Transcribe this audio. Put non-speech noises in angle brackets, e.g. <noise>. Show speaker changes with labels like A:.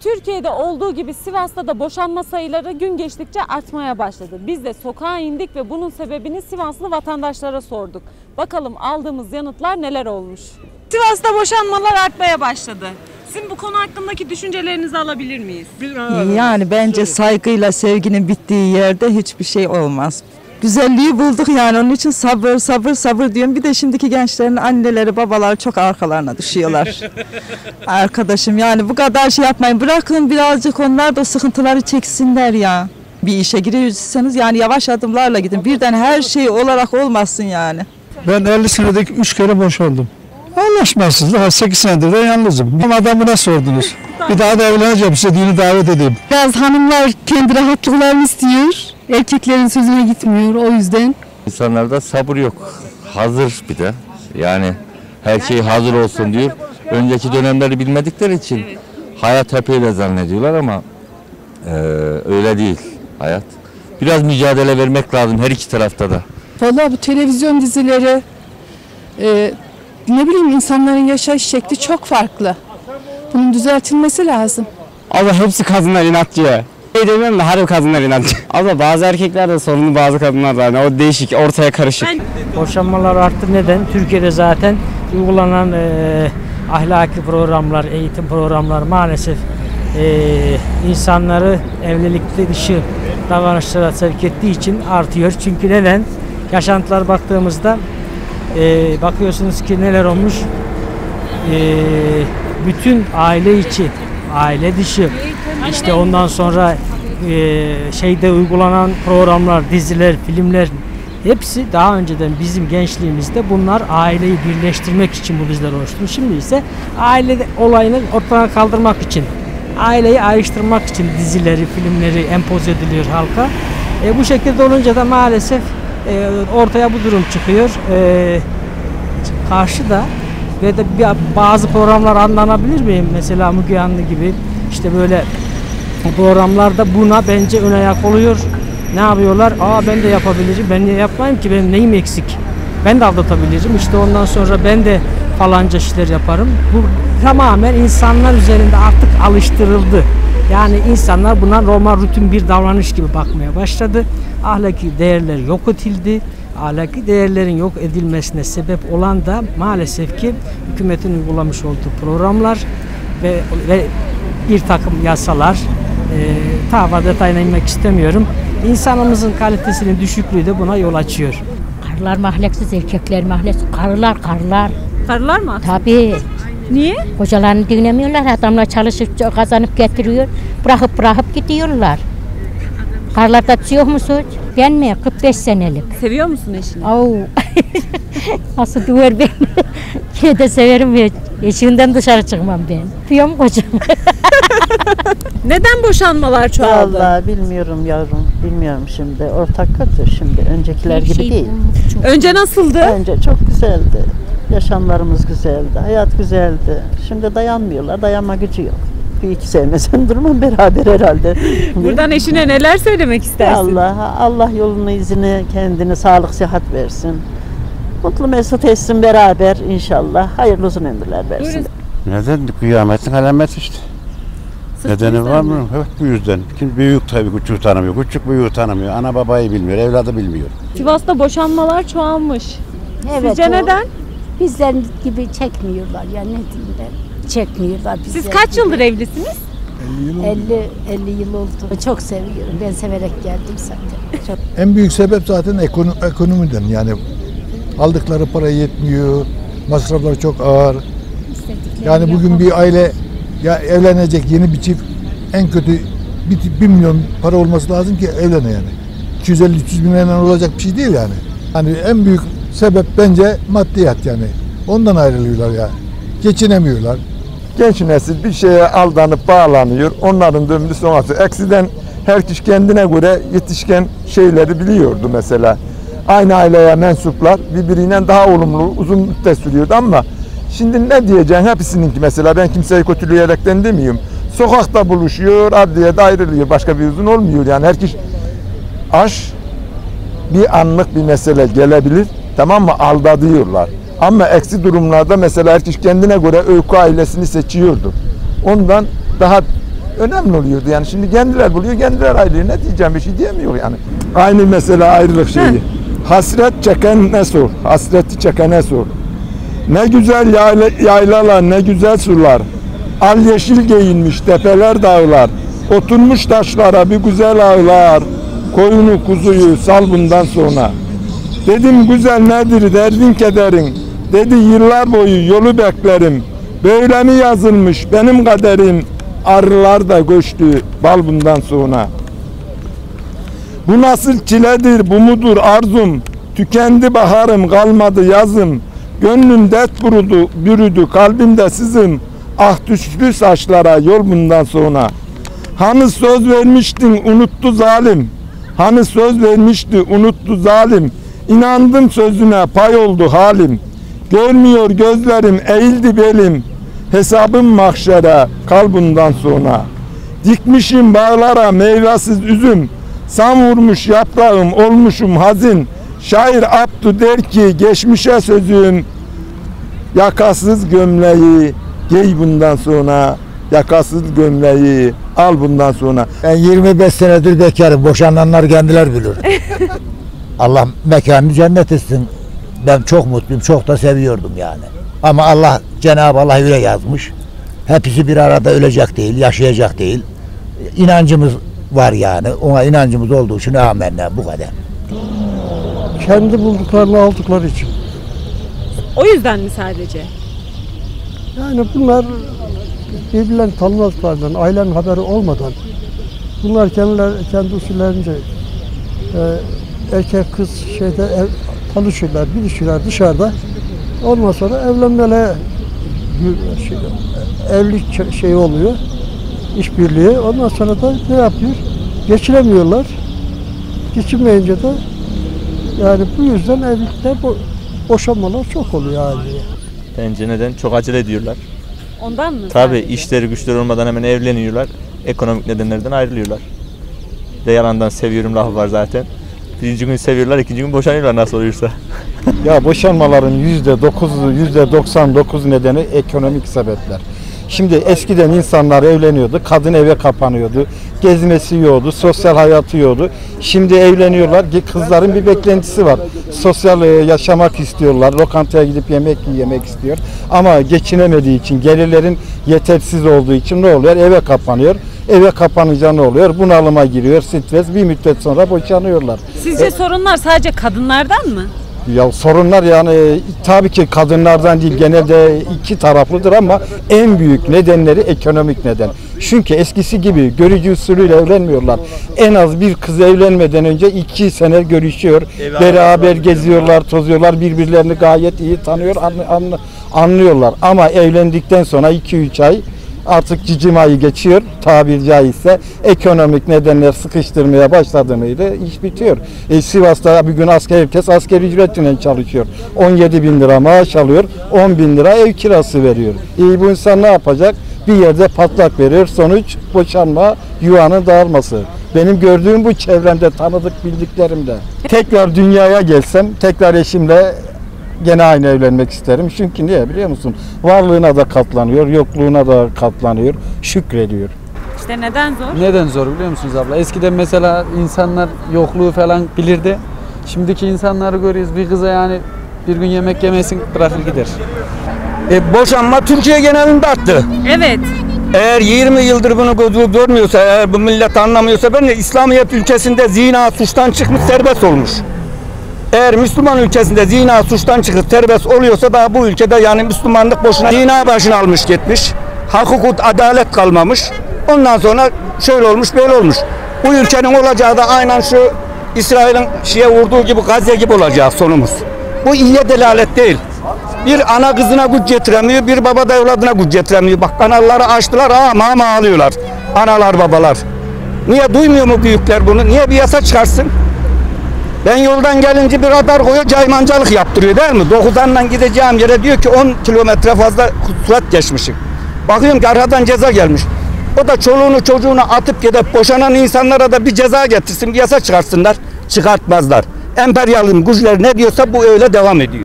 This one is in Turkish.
A: Türkiye'de olduğu gibi Sivas'ta da boşanma sayıları gün geçtikçe artmaya başladı. Biz de sokağa indik ve bunun sebebini Sivaslı vatandaşlara sorduk. Bakalım aldığımız yanıtlar neler olmuş? Sivas'ta boşanmalar artmaya başladı. Sizin bu konu hakkındaki düşüncelerinizi alabilir miyiz?
B: Yani bence saygıyla sevginin bittiği yerde hiçbir şey olmaz. Güzelliği bulduk yani onun için sabır sabır sabır diyorum. Bir de şimdiki gençlerin anneleri babaları çok arkalarına düşüyorlar. <laughs> Arkadaşım yani bu kadar şey yapmayın. Bırakın birazcık onlar da o sıkıntıları çeksinler ya. Bir işe giriyorsanız yani yavaş adımlarla gidin. Birden her şey olarak olmasın yani.
C: Ben 50 senedeki 3 kere boşandım. Anlaşmazsızlık. 8 senedir de yalnızım. Ama adamı ne sordunuz? Bir daha da evleneceğim. Size düğünü davet edeyim.
D: Biraz hanımlar kendi rahatlıklarını istiyor. Erkeklerin sözüne gitmiyor o yüzden.
E: İnsanlarda sabır yok. Hazır bir de. Yani her şey hazır olsun diyor. Önceki dönemleri bilmedikleri için hayat hep öyle zannediyorlar ama eee, öyle değil hayat. Biraz mücadele vermek lazım her iki tarafta da.
D: Valla bu televizyon dizileri e, ne bileyim insanların yaşayış şekli çok farklı. Bunun düzeltilmesi lazım.
F: Abla hepsi kadınlar inatçı. Şey demiyorum da harbi kadınlar inatçı. <laughs> Abla bazı erkekler de sorunlu bazı kadınlar da hani o değişik ortaya karışık.
G: Boşanmalar arttı. Neden? Türkiye'de zaten uygulanan e, ahlaki programlar, eğitim programları maalesef e, insanları evlilikte dışı davranışlara sevk ettiği için artıyor. Çünkü neden? Yaşantılar baktığımızda e, bakıyorsunuz ki neler olmuş? E, bütün aile içi, aile dışı, işte ondan sonra e, şeyde uygulanan programlar, diziler, filmler hepsi daha önceden bizim gençliğimizde bunlar aileyi birleştirmek için bu diziler oluştu. Şimdi ise aile olayını ortadan kaldırmak için, aileyi ayrıştırmak için dizileri, filmleri empoze ediliyor halka. E, bu şekilde olunca da maalesef e, ortaya bu durum çıkıyor. E, karşıda ve de bazı programlar anlanabilir miyim? Mesela Müge Anlı gibi işte böyle programlarda buna bence ön ayak oluyor. Ne yapıyorlar? Aa ben de yapabilirim. Ben niye yapmayayım ki? Benim neyim eksik? Ben de aldatabilirim. İşte ondan sonra ben de falanca işler yaparım. Bu tamamen insanlar üzerinde artık alıştırıldı. Yani insanlar buna normal rutin bir davranış gibi bakmaya başladı. Ahlaki değerler yok edildi. Ahlaki değerlerin yok edilmesine sebep olan da maalesef ki hükümetin uygulamış olduğu programlar ve, ve bir takım yasalar. E, ta detayına inmek istemiyorum. İnsanımızın kalitesinin düşüklüğü de buna yol açıyor.
H: Karılar mahlaksız, erkekler mahlaksız. Karılar, karılar.
A: Karılar mı?
H: Tabii.
A: Niye?
H: Kocalarını dinlemiyorlar. Adamlar çalışıp kazanıp getiriyor. Bırakıp bırakıp gidiyorlar. Karılarda yok mu suç? Ben mi? 45 senelik.
A: Seviyor musun eşini?
H: Au. <laughs> Nasıl duvar ben? <laughs> Yine de severim. ya. Eşiğinden dışarı çıkmam ben. Piyom kocam. <laughs>
A: Neden boşanmalar çoğaldı?
I: Vallahi bilmiyorum yavrum. Bilmiyorum şimdi. Ortak kötü şimdi. Öncekiler gibi
H: Şey
I: değil.
A: Önce nasıldı?
I: Önce çok güzeldi. Yaşamlarımız güzeldi. Hayat güzeldi. Şimdi dayanmıyorlar. Dayanma gücü yok. Bir iki sevmesen durmam beraber herhalde. <laughs>
A: Buradan eşine neler söylemek istersin?
I: Allah, Allah yolunu izini kendini sağlık sıhhat versin. Mutlu mesut etsin beraber inşallah. Hayırlı uzun ömürler versin.
J: Neden? Kıyametin alameti işte.
A: Sırf
J: Nedeni var mı? Evet bu yüzden. Kim büyük tabii küçük tanımıyor. Küçük büyüğü tanımıyor. Ana babayı bilmiyor. Evladı bilmiyor.
A: Sivas'ta boşanmalar çoğalmış.
H: Evet,
A: Sizce
H: o-
A: neden?
H: Bizler gibi çekmiyorlar ya ne diyeyim ben. Çekmiyorlar bizler
A: Siz kaç
H: gibi.
A: yıldır evlisiniz?
H: 50 50 yıl oldu. Çok seviyorum. Ben severek geldim zaten. Çok
C: En büyük sebep zaten ekonomi, ekonomiden. Yani aldıkları para yetmiyor. Masraflar çok ağır. Yani bugün bir aile ya evlenecek yeni bir çift en kötü bir, bir milyon para olması lazım ki evlene yani. 250-300 bin lirayla olacak bir şey değil yani. Yani en büyük sebep bence maddiyat yani. Ondan ayrılıyorlar ya. Geçinemiyorlar.
K: Genç nesil bir şeye aldanıp bağlanıyor. Onların döndü sonrası. Eksiden her kişi kendine göre yetişken şeyleri biliyordu mesela. Aynı aileye mensuplar birbirinden daha olumlu uzun müddet sürüyordu ama şimdi ne diyeceksin hepsininki mesela ben kimseyi kötüleyerekten demiyorum. Sokakta buluşuyor, adliyede ayrılıyor. Başka bir uzun olmuyor yani. Herkes aş bir anlık bir mesele gelebilir. Tamam mı? Aldatıyorlar. Ama eksi durumlarda mesela herkes kendine göre öykü ailesini seçiyordu. Ondan daha önemli oluyordu. Yani şimdi kendiler buluyor, kendiler ayrılıyor. Ne diyeceğim bir şey diyemiyor yani. Aynı mesela ayrılık şeyi. Hasret çeken ne sor? Hasreti çekene sor. Ne güzel yayla, yaylalar, ne güzel sular. Al yeşil giyinmiş tepeler dağlar. Oturmuş taşlara bir güzel ağlar. Koyunu kuzuyu sal bundan sonra. Dedim güzel nedir derdin kederin. Dedi yıllar boyu yolu beklerim. Böyle mi yazılmış benim kaderim. Arılar da göçtü bal bundan sonra. Bu nasıl çiledir bu mudur arzum. Tükendi baharım kalmadı yazım. Gönlüm dert burudu, bürüdü kalbimde sızım. Ah düştü saçlara yol bundan sonra. Hani söz vermiştin unuttu zalim. Hani söz vermişti unuttu zalim. İnandım sözüne pay oldu halim. Görmüyor gözlerim eğildi belim. Hesabım mahşere kal bundan sonra. Dikmişim bağlara meyvesiz üzüm. Sam vurmuş yaprağım olmuşum hazin. Şair Abdü der ki geçmişe sözüm. Yakasız gömleği giy bundan sonra. Yakasız gömleği al bundan sonra.
L: Ben 25 senedir bekarım. Boşananlar kendiler bilir. <laughs> Allah mekanını cennet etsin. Ben çok mutluyum. Çok da seviyordum yani. Ama Allah Cenab-ı Allah öyle yazmış. Hepsi bir arada ölecek değil, yaşayacak değil. İnancımız var yani. Ona inancımız olduğu için amenna bu kadar.
M: Kendi bulduklarını aldıkları için.
A: O yüzden mi sadece?
M: Yani bunlar birbirlerini tanımazlardan, ailenin haberi olmadan bunlar kendiler, kendi usullerince e, erkek kız şeyde ev, tanışırlar, bilişirler dışarıda. Ondan sonra evlenmeler şey, evlilik şeyi oluyor. işbirliği. Ondan sonra da ne yapıyor? Geçiremiyorlar. Geçinmeyince de yani bu yüzden evlilikte bo boşanmalar çok oluyor haliyle.
N: Bence neden? Çok acele ediyorlar.
A: Ondan mı?
N: Tabii
A: sadece?
N: işleri güçleri olmadan hemen evleniyorlar. Ekonomik nedenlerden ayrılıyorlar. Bir De yalandan seviyorum lafı var zaten. Birinci gün seviyorlar, ikinci gün boşanıyorlar nasıl oluyorsa.
O: Ya boşanmaların yüzde dokuzu, yüzde doksan dokuz nedeni ekonomik sebepler. Şimdi eskiden insanlar evleniyordu, kadın eve kapanıyordu, gezmesi yiyordu, sosyal hayatı yiyordu. Şimdi evleniyorlar, kızların bir beklentisi var. Sosyal e, yaşamak istiyorlar, lokantaya gidip yemek yemek istiyor. Ama geçinemediği için, gelirlerin yetersiz olduğu için ne oluyor? Eve kapanıyor. Eve kapanınca ne oluyor? Bunalıma giriyor, stres. Bir müddet sonra boşanıyorlar.
A: Sizce sorunlar sadece kadınlardan mı?
O: Ya sorunlar yani tabii ki kadınlardan değil genelde iki taraflıdır ama en büyük nedenleri ekonomik neden. Çünkü eskisi gibi görücü usulüyle evlenmiyorlar. En az bir kız evlenmeden önce iki sene görüşüyor. Beraber geziyorlar, tozuyorlar. Birbirlerini gayet iyi tanıyor, anlı- anlı- anlıyorlar. Ama evlendikten sonra 2-3 ay artık cicimayı geçiyor tabiri caizse ekonomik nedenler sıkıştırmaya başladığında iş bitiyor. E, Sivas'ta bir gün asker herkes asker ücretiyle çalışıyor. 17 bin lira maaş alıyor, 10 bin lira ev kirası veriyor. E, bu insan ne yapacak? Bir yerde patlak veriyor. Sonuç boşanma, yuvanın dağılması. Benim gördüğüm bu çevremde tanıdık bildiklerimde. Tekrar dünyaya gelsem, tekrar eşimle gene aynı evlenmek isterim. Çünkü niye biliyor musun? Varlığına da katlanıyor, yokluğuna da katlanıyor, şükrediyor.
A: İşte neden zor?
P: Neden zor biliyor musunuz abla? Eskiden mesela insanlar yokluğu falan bilirdi. Şimdiki insanları görüyoruz. Bir kıza yani bir gün yemek yemesin bırakır gider.
Q: E, boşanma Türkiye genelinde arttı.
A: Evet.
Q: Eğer 20 yıldır bunu gözü görmüyorsa, eğer bu millet anlamıyorsa ben de İslamiyet ülkesinde zina suçtan çıkmış serbest olmuş. Eğer Müslüman ülkesinde zina suçtan çıkıp serbest oluyorsa daha bu ülkede yani Müslümanlık boşuna zina başına almış gitmiş. Hak hukuk adalet kalmamış. Ondan sonra şöyle olmuş böyle olmuş. Bu ülkenin olacağı da aynen şu İsrail'in şeye vurduğu gibi Gazze gibi olacak sonumuz. Bu iyiye delalet değil. Bir ana kızına güç getiremiyor, bir baba da evladına güç getiremiyor. Bak kanalları açtılar ama ama ağlıyorlar. Analar babalar. Niye duymuyor mu büyükler bunu? Niye bir yasa çıkarsın? Ben yoldan gelince bir radar koyuyor, caymancılık yaptırıyor değil mi? 9'anla gideceğim yere diyor ki 10 kilometre fazla surat geçmişim. Bakıyorum ki arkadan ceza gelmiş. O da çoluğunu çocuğunu atıp gidip boşanan insanlara da bir ceza getirsin, bir yasa çıkarsınlar. Çıkartmazlar. Emperyalizm güçleri ne diyorsa bu öyle devam ediyor.